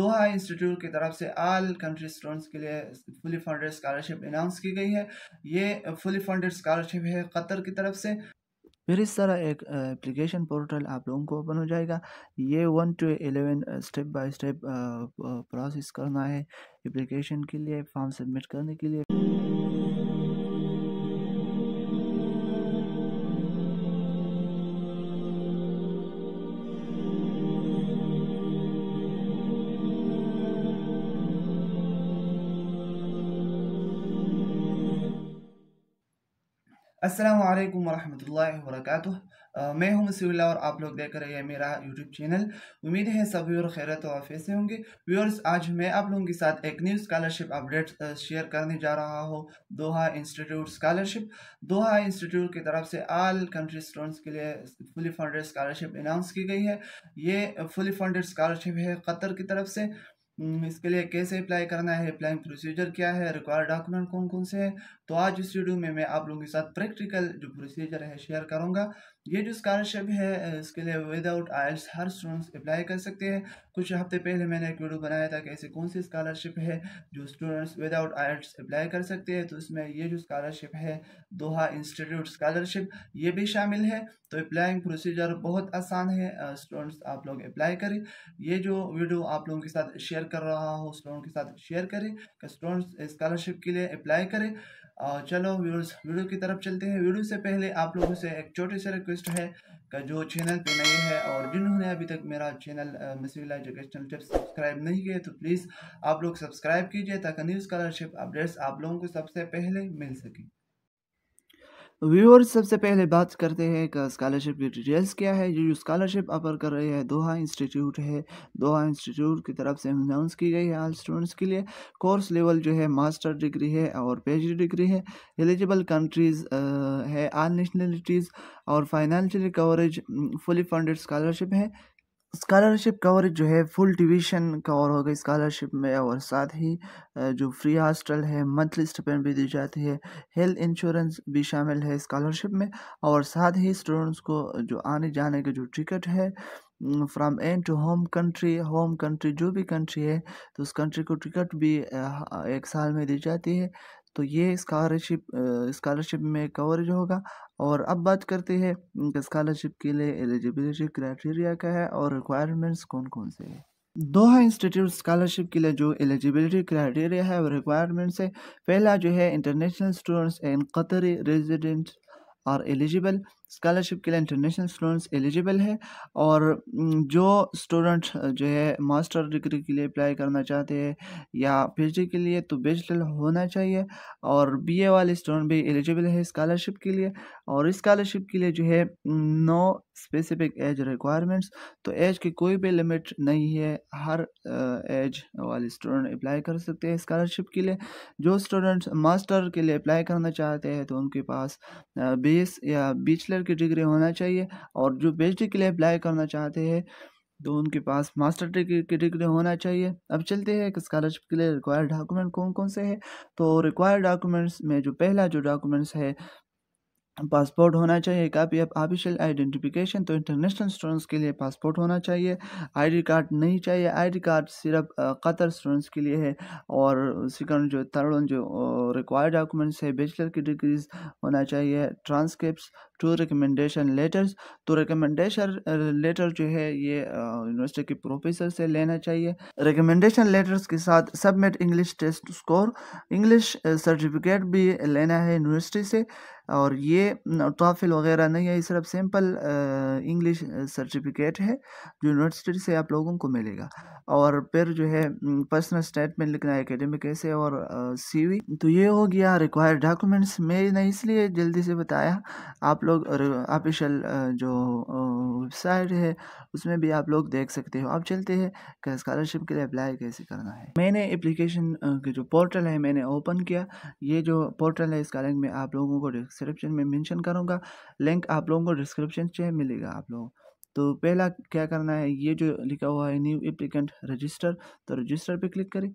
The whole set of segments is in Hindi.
दोहा इंस्टीट्यूट की तरफ़ से आल कंट्री स्टूडेंट्स के लिए फुली फंडेड स्कॉलरशिप अनाउंस की गई है। ये फुली फंडेड स्कॉलरशिप है कतर की तरफ़ से। फिर इस तरह एक एप्लीकेशन पोर्टल आप लोगों को ओपन हो जाएगा। ये one two eleven step by step process करना है एप्लीकेशन के लिए फॉर्म सबमिट करने के लिए। अस्सलाम वालेकुम वरहमतुल्लाहि वबरकातुह मैं हूँ मसीउल्लाह और आप लोग देख रहे हैं मेरा यूट्यूब चैनल उम्मीद है सभी और खैरत वाफियत से होंगे। व्यूअर्स आज मैं आप लोगों के साथ एक न्यू स्कॉलरशिप अपडेट शेयर करने जा रहा हूँ. Doha institute scholarship Doha institute की तरफ़ से आल कंट्री स्टूडेंट्स के लिए फुली फंडेड स्कॉलरशिप अनाउंस की गई है. ये फुली फंडेड स्कॉलरशिप है कतर की तरफ़ से। इसके लिए कैसे अप्लाई करना है? अप्लाइंग प्रोसीजर क्या है? रिक्वायर्ड डॉक्यूमेंट कौन कौन से हैं? तो आज इस वीडियो में मैं आप लोगों के साथ प्रैक्टिकल जो प्रोसीजर है शेयर करूँगा। ये जो स्कॉलरशिप है इसके लिए विदाउट आयल्स हर स्टूडेंट्स अप्लाई कर सकते हैं। कुछ हफ़्ते पहले मैंने एक वीडियो बनाया था कि ऐसी कौन सी स्कॉलरशिप है जो स्टूडेंट्स विदाउट आयल्स अप्लाई कर सकते हैं। तो इसमें ये जो स्कॉलरशिप है दोहा इंस्टीट्यूट स्कॉलरशिप ये भी शामिल है। तो अप्लाइंग प्रोसीजर बहुत आसान है स्टूडेंट्स आप लोग अप्लाई करें। ये जो वीडियो आप लोगों के साथ शेयर कर रहा हूँ स्टूडेंट के साथ शेयर करें। स्टूडेंट्स स्कॉलरशिप के लिए अप्लाई करें। चलो व्यूर्स वीडियो की तरफ़ चलते हैं। वीडियो से पहले आप लोगों से एक छोटी सी रिक्वेस्ट है कि जो चैनल पे नए हैं और जिन्होंने अभी तक मेरा चैनल मिसविला एजुकेशनल टिप्स सब्सक्राइब नहीं किए तो प्लीज़ आप लोग सब्सक्राइब कीजिए ताकि न्यू स्कॉलरशिप अपडेट्स आप लोगों को सबसे पहले मिल सके। व्यूअर्स सबसे पहले बात करते हैं कि स्कॉलरशिप की डिटेल्स क्या है। जो स्कॉलरशिप ऑफ़र कर रही है, दोहा इंस्टीट्यूट है। दोहा इंस्टीट्यूट की तरफ़ से अनाउंस की गई है ऑल स्टूडेंट्स के लिए। कोर्स लेवल जो है मास्टर डिग्री है और पीएचडी डिग्री है। एलिजिबल कंट्रीज़ है आल नेशनलिटीज़ और financial coverage fully funded scholarship है। स्कॉलरशिप कवरेज जो है, फुल डिवीज़न कवर हो गई स्कॉलरशिप में और साथ ही जो फ्री हॉस्टल है, मंथली स्टिपेंड भी दी जाती है। हेल्थ इंश्योरेंस भी शामिल है स्कॉलरशिप में और साथ ही स्टूडेंट्स को जो आने जाने के जो टिकट है from and to home country home country जो भी कंट्री है तो उस कंट्री को टिकट भी एक साल में दी जाती है। तो ये स्कॉलरशिप स्कॉलरशिप में कवरेज होगा। और अब बात करते हैं स्कॉलरशिप के लिए एलिजिबिलिटी क्राइटेरिया क्या है और रिक्वायरमेंट्स कौन कौन से हैं? दोहा इंस्टीट्यूट स्कॉलरशिप के लिए जो एलिजिबिलिटी क्राइटेरिया है और रिक्वायरमेंट्स है। पहला जो है international students and Qatari resident are eligible scholarship के लिए इंटरनेशनल स्टूडेंट्स एलिजिबल है और जो स्टूडेंट जो है मास्टर डिग्री के लिए अप्लाई करना चाहते हैं या पीएचडी के लिए तो बैचलर होना चाहिए और बीए वाले स्टूडेंट भी एलिजिबल है स्कॉलरशिप के लिए और स्कॉलरशिप के लिए जो है नो स्पेसिफिक एज रिक्वायरमेंट्स तो एज की कोई भी लिमिट नहीं है। हर एज वाले स्टूडेंट अप्लाई कर सकते हैं स्कॉलरशिप के लिए। जो स्टूडेंट्स मास्टर के लिए अप्लाई करना चाहते हैं तो उनके पास बेस या बैचलर की डिग्री होना चाहिए और जो पी के लिए अप्लाई करना चाहते हैं तो उनके पास मास्टर डिग्री की डिग्री होना चाहिए। अब चलते हैं कि स्कॉलरशिप के लिए रिक्वायर्ड डॉक्यूमेंट कौन कौन से हैं? तो रिक्वायर्ड डॉक्यूमेंट्स में जो पहला जो डॉक्यूमेंट्स है पासपोर्ट होना चाहिए कापी ऑफ़ ऑफिशियल आइडेंटिफिकेशन तो इंटरनेशनल स्टूडेंट्स के लिए पासपोर्ट होना चाहिए। आईडी कार्ड नहीं चाहिए आईडी कार्ड सिर्फ़ कतर स्टूडेंट्स के लिए है और सेकंड जो थर्ड जो रिक्वायर्ड डॉक्यूमेंट्स है बैचलर की डिग्रीज होना चाहिए ट्रांसक्रिप्ट टू रिकमेंडेशन लेटर्स तो रिकमेंडेशन लेटर जो है ये यूनिवर्सिटी के प्रोफेसर से लेना चाहिए। रिकमेंडेशन लेटर्स के साथ submit English test score English certificate भी लेना है यूनिवर्सिटी से। और ये टॉफिल वगैरह नहीं है, ये सिर्फ़ सिंपल इंग्लिश सर्टिफिकेट है जो यूनिवर्सिटी से आप लोगों को मिलेगा। और फिर जो है पर्सनल स्टेटमेंट लिखना है एकेडमिक ऐसे और सीवी तो ये हो गया रिक्वायर्ड डॉक्यूमेंट्स मैंने इसलिए जल्दी से बताया, आप लोग ऑफिशियल जो वेबसाइट है, उसमें भी आप लोग देख सकते हो। अब चलते हैं कि स्कॉलरशिप के लिए अप्लाई कैसे करना है? मैंने एप्लीकेशन के जो पोर्टल है, मैंने ओपन किया। ये जो पोर्टल है, इसका लिंक मैं आप लोगों को डिस्क्रिप्शन में मेंशन करूँगा। लिंक आप लोगों को डिस्क्रिप्शन से मिलेगा आप लोगों तो पहला क्या करना है? ये जो लिखा हुआ है न्यू एप्लीकेंट रजिस्टर तो रजिस्टर पे क्लिक करें।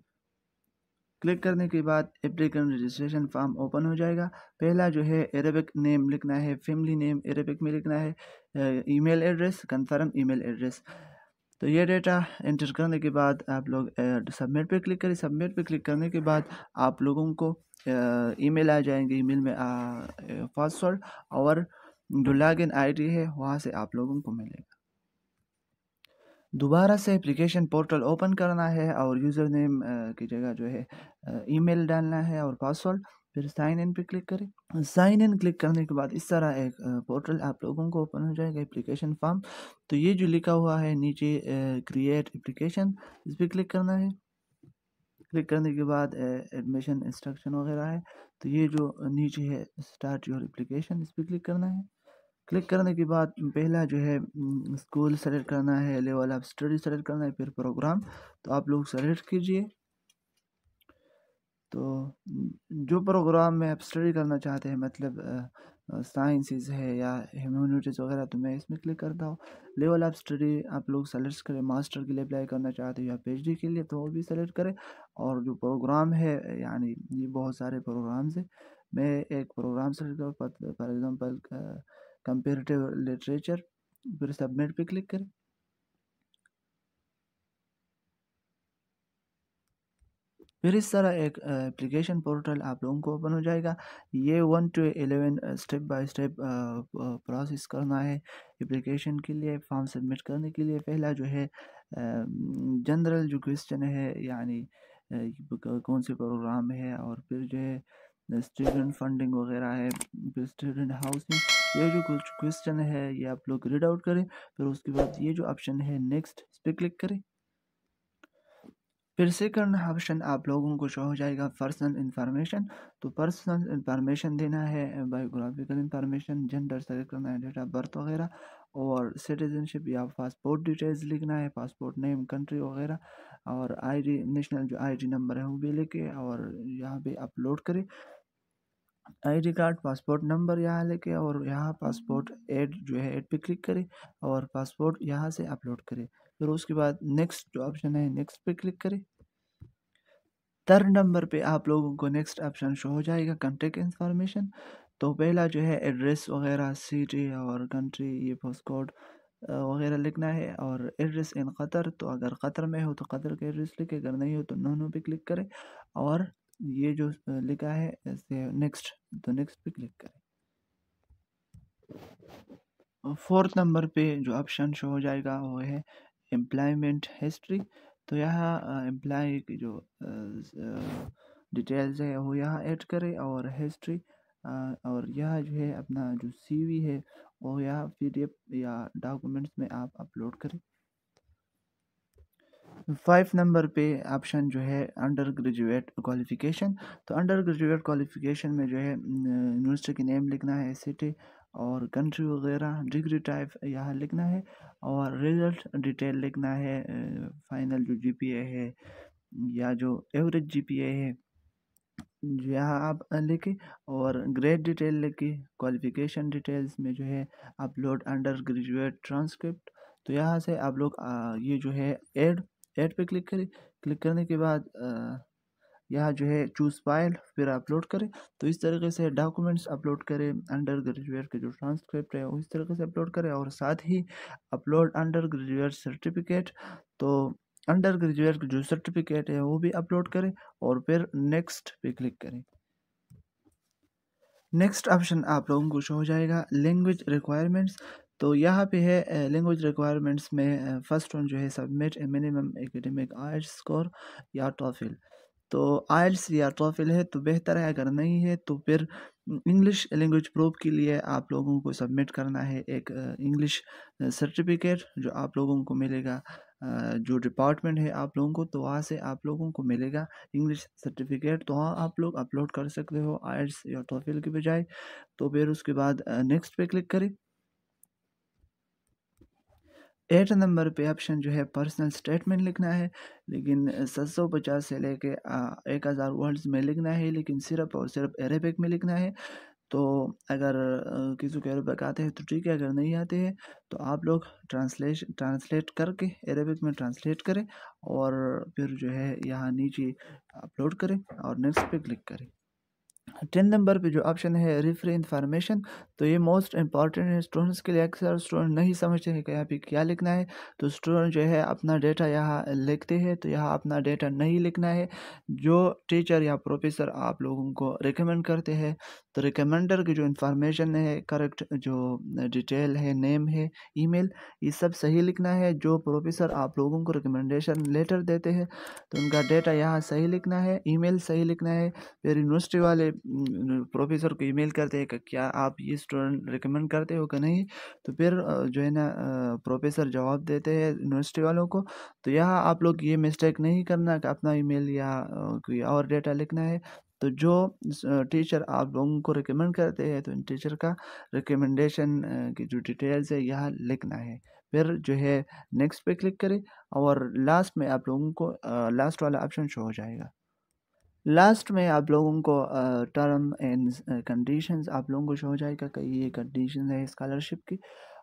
क्लिक करने के बाद एप्लीकेंट रजिस्ट्रेशन फॉर्म ओपन हो जाएगा। पहला जो है अरेबिक नेम लिखना है फैमिली नेम अरेबिक में लिखना है email address confirm email address तो ये डेटा इंटर करने के बाद आप लोग सबमिट पे क्लिक करें। सबमिट पे क्लिक करने के बाद आप लोगों को ईमेल आ जाएँगे। ईमेल में पासवर्ड और जो लॉगिन आईडी है, वहाँ से आप लोगों को मिलेगा। दोबारा से एप्लीकेशन पोर्टल ओपन करना है और यूज़र नेम की जगह जो है ईमेल डालना है और पासवर्ड फिर साइन इन पे क्लिक करें। साइन इन क्लिक करने के बाद इस तरह एक पोर्टल आप लोगों को ओपन हो जाएगा एप्लीकेशन फॉर्म तो ये जो लिखा हुआ है नीचे क्रिएट एप्लीकेशन इस पर क्लिक करना है। क्लिक करने के बाद एडमिशन इंस्ट्रक्शन वगैरह है। तो ये जो नीचे है स्टार्ट योर एप्लीकेशन इस पर क्लिक करना है। क्लिक करने के बाद पहला जो है स्कूल सेलेक्ट करना है, लेवल ऑफ़ स्टडी सेलेक्ट करना है, फिर प्रोग्राम। तो आप लोग सेलेक्ट कीजिए। तो जो प्रोग्राम में आप स्टडी करना चाहते हैं मतलब साइंसिस है या ह्यूमनिटीज़ वगैरह तो मैं इसमें क्लिक करता हूँ। लेवल ऑफ़ स्टडी आप लोग सेलेक्ट करें, मास्टर के लिए अप्लाई करना चाहते हैं या पीएचडी के लिए तो वो भी सेलेक्ट करें। और जो प्रोग्राम है, यानी ये बहुत सारे प्रोग्राम्स हैं। मैं एक प्रोग्राम सेलेक्ट करूँ फॉर एग्ज़ाम्पल कंपेरेटिव लिटरेचर फिर सबमिट पे क्लिक करें। फिर इस तरह एक एप्लीकेशन पोर्टल आप लोगों को ओपन हो जाएगा। ये one two eleven step by step process करना है एप्लीकेशन के लिए फॉर्म सबमिट करने के लिए। पहला जो है जनरल जो क्वेश्चन है, यानी कौन से प्रोग्राम है और फिर जो है स्टूडेंट फंडिंग वगैरह है, फिर स्टूडेंट हाउसिंग ये जो कुछ क्वेश्चन है, ये आप लोग रीड आउट करें, फिर उसके बाद ये जो ऑप्शन है नेक्स्ट इस पर क्लिक करें। फिर सेकंड ऑप्शन आप लोगों को शो हो जाएगा पर्सनल इन्फॉर्मेशन तो पर्सनल इन्फॉर्मेशन देना है बायोग्राफिकल इन्फॉर्मेशन जेंडर सेलेक्ट करना है डेट ऑफ़ बर्थ वगैरह, और सिटीजनशिप या पासपोर्ट डिटेल्स लिखना है पासपोर्ट नेम कंट्री वगैरह, और आईडी नेशनल जो आईडी नंबर है वो भी लेके और यहाँ पे अपलोड करें। आईडी कार्ड, पासपोर्ट नंबर यहाँ लेके और यहाँ पासपोर्ट एड जो है एड पे क्लिक करें और पासपोर्ट यहाँ से अपलोड करें। फिर उसके बाद नेक्स्ट जो ऑप्शन है, नेक्स्ट पे क्लिक करें। थर्ड नंबर पे आप लोगों को नेक्स्ट ऑप्शन शो हो जाएगा कंटेक्ट इन्फॉर्मेशन तो पहला जो है एड्रेस वगैरह सिटी और कंट्री ये पोस्ट वगैरह लिखना है और एड्रेस इन कतर तो अगर कतर में हो तो कतर का एड्रेस लिखे, अगर नहीं हो तो नो नो पे क्लिक करें और ये जो लिखा है नेक्स्ट तो नेक्स्ट पे क्लिक करें। फोर्थ नंबर पे जो ऑप्शन शो हो जाएगा, वो है एम्प्लॉयमेंट हिस्ट्री तो यहाँ एम्प्लॉय की जो डिटेल्स है, वो यहाँ ऐड करें और हिस्ट्री और यह जो है अपना जो सीवी है, वो यहाँ पीडीएफ या डॉक्यूमेंट्स में आप अपलोड करें। फाइव नंबर पे ऑप्शन जो है अंडर ग्रेजुएट क्वालिफ़िकेशन तो अंडर ग्रेजुएट क्वालिफ़िकेशन में जो है यूनिवर्सिटी की नेम लिखना है सिटी और कंट्री वगैरह डिग्री टाइप यहाँ लिखना है और रिज़ल्ट डिटेल लिखना है फाइनल जो जीपीए है या जो एवरेज जीपीए है, यहाँ आप लिखे और ग्रेड डिटेल लिखे क्वालिफ़िकेशन डिटेल्स में जो है अपलोड अंडर ग्रेजुएट ट्रांसक्रिप्ट तो यहाँ से आप लोग ये जो है एड एड पे क्लिक करें। क्लिक करने के बाद यहाँ जो है चूज़ फ़ाइल फिर अपलोड करें। तो इस तरीके से डॉक्यूमेंट्स अपलोड करें अंडर ग्रेजुएट के जो ट्रांसक्रिप्ट है, उस तरीके से अपलोड करें और साथ ही अपलोड अंडर ग्रेजुएट सर्टिफिकेट तो अंडर ग्रेजुएट जो सर्टिफिकेट है, वो भी अपलोड करें और फिर नेक्स्ट पे क्लिक करें। नेक्स्ट ऑप्शन आप लोगों को शो हो जाएगा। लैंग्वेज रिक्वायरमेंट्स तो यहाँ पे है लैंग्वेज रिक्वायरमेंट्स में फ़र्स्ट वन जो है submit minimum academic IELTS score या टॉफिल तो आइल्स या टॉफिल है तो बेहतर है, अगर नहीं है तो फिर इंग्लिश लैंग्वेज प्रूफ के लिए आप लोगों को सबमिट करना है एक इंग्लिश सर्टिफिकेट जो आप लोगों को मिलेगा। जो डिपार्टमेंट है आप लोगों को तो वहाँ से आप लोगों को मिलेगा इंग्लिश सर्टिफिकेट तो वहाँ आप लोग अपलोड कर सकते हो आइल्स या टॉफिल के बजाय। तो फिर उसके बाद नेक्स्ट पे क्लिक करें। एट नंबर पे ऑप्शन जो है पर्सनल स्टेटमेंट लिखना है, लेकिन सात सौ पचास से लेके एक हज़ार वर्ड्स में लिखना है, लेकिन सिर्फ़ और सिर्फ़ अरेबिक में लिखना है। तो अगर किसी को अरेबिक आते हैं तो ठीक है, अगर नहीं आते हैं तो आप लोग ट्रांसलेशन ट्रांसलेट करके अरेबिक में ट्रांसलेट करें और फिर जो है यहाँ नीचे अपलोड करें और नेक्स्ट पे क्लिक करें। टेन नंबर पे जो ऑप्शन है रेफर इंफॉर्मेशन तो ये मोस्ट इंपॉर्टेंट है स्टूडेंट्स के लिए। अक्सर स्टूडेंट नहीं समझते हैं कि यहाँ पे क्या लिखना है तो स्टूडेंट जो है अपना डेटा यहाँ लिखते हैं तो यहाँ अपना डेटा नहीं लिखना है। जो टीचर या प्रोफेसर आप लोगों को रिकमेंड करते हैं तो रिकमेंडर की जो इन्फॉर्मेशन है करेक्ट जो डिटेल है नेम है ईमेल ये सब सही लिखना है। जो प्रोफेसर आप लोगों को रिकमेंडेशन लेटर देते हैं तो उनका डेटा यहाँ सही लिखना है ईमेल सही लिखना है। फिर यूनिवर्सिटी वाले प्रोफेसर को ईमेल करते हैं कि क्या आप ये स्टूडेंट रिकमेंड करते हो कि नहीं? तो फिर जो है ना प्रोफेसर जवाब देते हैं यूनिवर्सिटी वालों को। तो यहाँ आप लोग ये मिस्टेक नहीं करना कि अपना ईमेल या कोई और डेटा लिखना है। तो जो टीचर आप लोगों को रिकमेंड करते हैं तो इन टीचर का रिकमेंडेशन की जो डिटेल्स है, यहाँ लिखना है। फिर जो है नेक्स्ट पे क्लिक करें और लास्ट में आप लोगों को लास्ट वाला ऑप्शन शो हो जाएगा। लास्ट में आप लोगों को टर्म एंड कंडीशंस आप लोगों को शो हो जाएगा कई ये कंडीशन है स्कॉलरशिप की।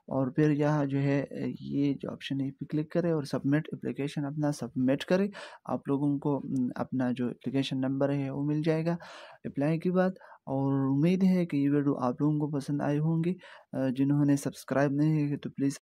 और फिर यह जो है, ये जो ऑप्शन है, पे क्लिक करें और सबमिट एप्लीकेशन अपना सबमिट करें। आप लोगों को अपना जो एप्लीकेशन नंबर है, वो मिल जाएगा। अप्लाई के बाद और उम्मीद है कि ये वीडियो आप लोगों को पसंद आई होंगी। जिन्होंने सब्सक्राइब नहीं है तो प्लीज़